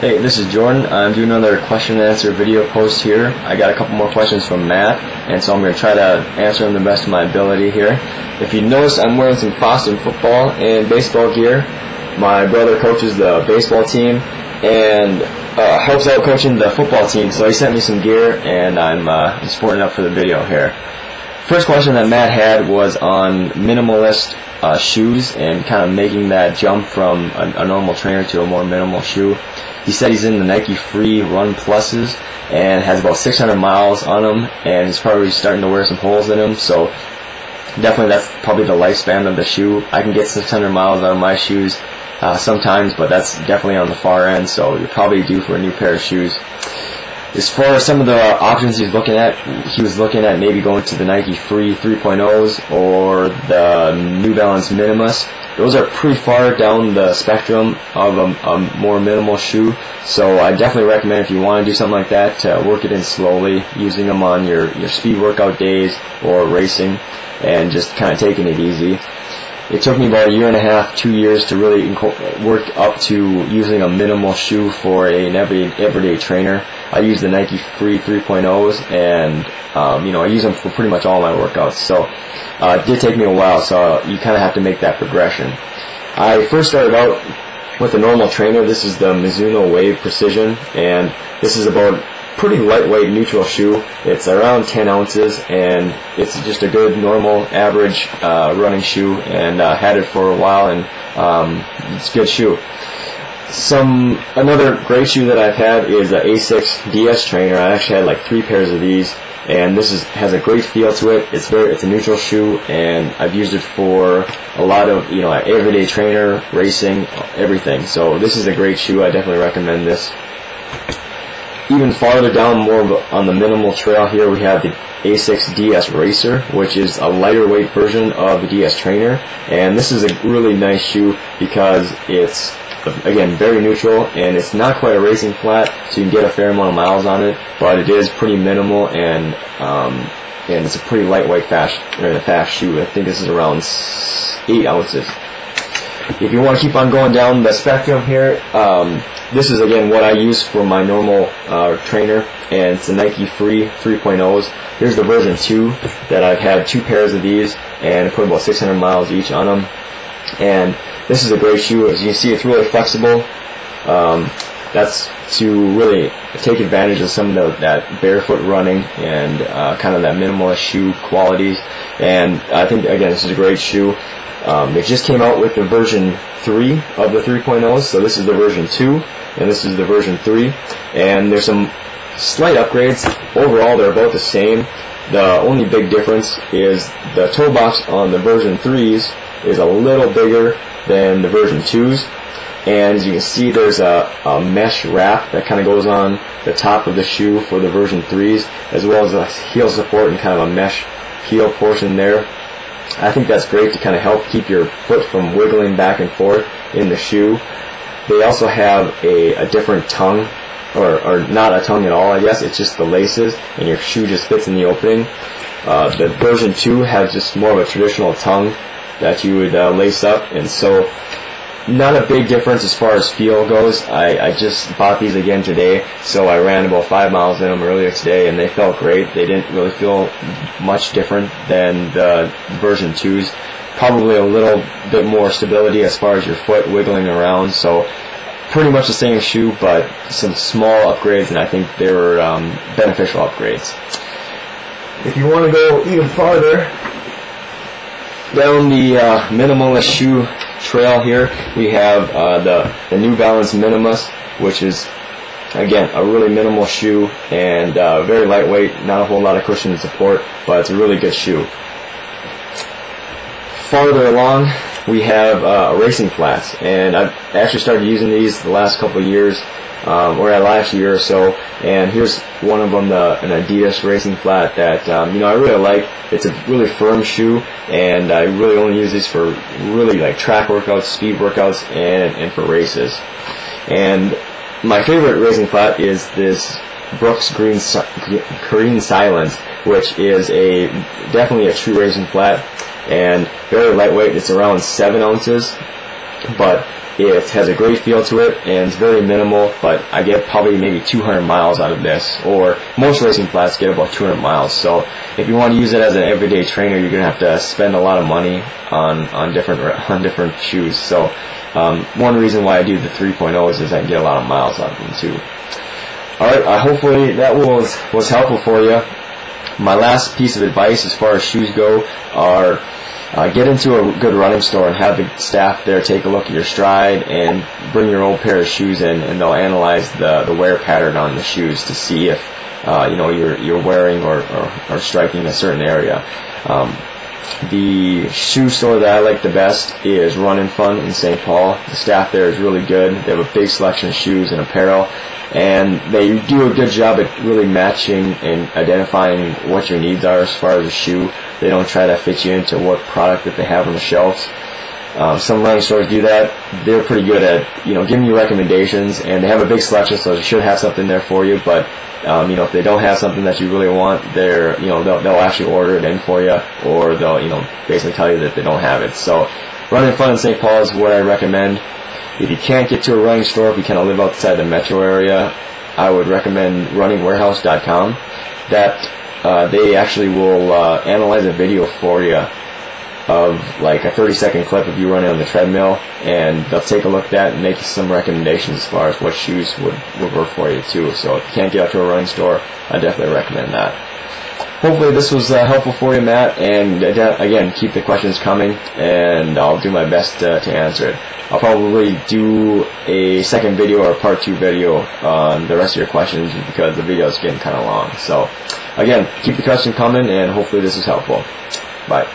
Hey, this is Jordan. I'm doing another question and answer video post here. I got a couple more questions from Matt, and so I'm going to try to answer them the best of my ability here. If you notice, I'm wearing some Boston football and baseball gear. My brother coaches the baseball team and uh, helps out coaching the football team, so he sent me some gear, and I'm, uh, sporting up for the video here. First question that Matt had was on minimalist uh, shoes and kind of making that jump from a, a normal trainer to a more minimal shoe. He said he's in the Nike Free Run Pluses and has about 600 miles on them, and he's probably starting to wear some holes in them. So definitely that's probably the lifespan of the shoe. I can get 600 miles out of my shoes uh, sometimes, but that's definitely on the far end. So you're probably due for a new pair of shoes. As far as some of the options he's looking at, he was looking at maybe going to the Nike Free 3.0s or the New Balance Minimus those are pretty far down the spectrum of a, a, more minimal shoe. So I definitely recommend if you want to do something like that to work it in slowly, using them on your, your speed workout days or racing and just kind of taking it easy. It took me about a year and a half, two years to really work up to using a minimal shoe for an every, everyday trainer. I use the Nike Free 3.0s and um, you know I use them for pretty much all my workouts. So uh, it did take me a while, so you kind of have to make that progression. I first started out with a normal trainer. This is the Mizuno Wave Precision, and this is about pretty lightweight neutral shoe. It's around 10 ounces, and it's just a good, normal, average uh, running shoe, and uh, had it for a while, and um, it's a good shoe. Some another great shoe that I've had is the Asics DS trainer. I actually had like three pairs of these and this is has a great feel to it. It's very it's a neutral shoe, and I've used it for a lot of you know everyday trainer, racing, everything. So this is a great shoe. I definitely recommend this. Even farther down, more on the minimal trail here, we have the Asics DS Racer, which is a lighter weight version of the DS Trainer, and this is a really nice shoe because it's again, very neutral, and it's not quite a racing flat, so you can get a fair amount of miles on it, but it is pretty minimal, and um, and it's a pretty lightweight fast, or a fast shoe. I think this is around 8 ounces. If you want to keep on going down the spectrum here, um, this is again what I use for my normal uh, trainer, and it's a Nike Free 3.0s. Here's the version 2 that I've had two pairs of these, and put about 600 miles each on them. And this is a great shoe. As you can see, it's really flexible. Um, that's to really take advantage of some of the, that barefoot running and uh, kind of that minimalist shoe qualities. And I think, again, this is a great shoe. Um, they just came out with the version 3 of the 3.0s, so this is the version 2, and this is the version 3. And there's some slight upgrades. Overall, they're about the same. The only big difference is the toe box on the version 3s is a little bigger than the version 2s. And as you can see, there's a, a mesh wrap that kind of goes on the top of the shoe for the version 3s, as well as a heel support and kind of a mesh heel portion there. I think that's great to kind of help keep your foot from wiggling back and forth in the shoe. They also have a, a different tongue, or, or not a tongue at all, I guess. It's just the laces, and your shoe just fits in the opening. Uh, the version 2 has just more of a traditional tongue that you would uh, lace up, and so not a big difference as far as feel goes. I, I just bought these again today, so I ran about five miles in them earlier today, and they felt great. They didn't really feel much different than the version 2s. Probably a little bit more stability as far as your foot wiggling around, so pretty much the same shoe, but some small upgrades, and I think they were um, beneficial upgrades. If you want to go even farther, down the uh, minimalist shoe trail here, we have uh, the, the New Balance Minimus, which is, again, a really minimal shoe and uh, very lightweight, not a whole lot of cushion support, but it's a really good shoe. Farther along, we have uh, racing flats, and I've actually started using these the last couple years um, or last year or so. And here's one of them, the, an Adidas racing flat that um, you know I really like. It's a really firm shoe, and I really only use these for really like track workouts, speed workouts, and and for races. And my favorite racing flat is this Brooks Green Green Silence, which is a definitely a true racing flat and very lightweight. It's around seven ounces, but It has a great feel to it and it's very minimal, but I get probably maybe 200 miles out of this, or most racing flats get about 200 miles. So if you want to use it as an everyday trainer, you're gonna have to spend a lot of money on on different on different shoes. So um, one reason why I do the 3.0s is I get a lot of miles out of them too. All right, uh, hopefully that was was helpful for you. My last piece of advice, as far as shoes go, are uh, get into a good running store and have the staff there take a look at your stride and bring your old pair of shoes in, and they'll analyze the, the wear pattern on the shoes to see if uh, you know you're you're wearing or, or, or striking a certain area. Um, the shoe store that I like the best is Run and Fun in St. Paul. The staff there is really good. They have a big selection of shoes and apparel, and they do a good job at really matching and identifying what your needs are as far as a shoe. They don't try to fit you into what product that they have on the shelves. Um, some running stores do that. They're pretty good at you know giving you recommendations, and they have a big selection, so they should have something there for you. But um, you know if they don't have something that you really want, they're you know they'll, they'll actually order it in for you, or they'll you know basically tell you that they don't have it. So Run and Fun in St. Paul is what I recommend. If you can't get to a running store, if you kind of live outside the metro area, I would recommend runningwarehouse.com. That uh, they actually will uh, analyze a video for you of like a 30 second clip of you running on the treadmill, and they'll take a look at that and make you some recommendations as far as what shoes would, would work for you too. So if you can't get out to a running store, I definitely recommend that. Hopefully this was uh, helpful for you, Matt. And again, keep the questions coming, and I'll do my best uh, to answer it. I'll probably do a second video or a part two video on the rest of your questions because the video is getting kind of long. So again, keep the questions coming, and hopefully this is helpful. Bye.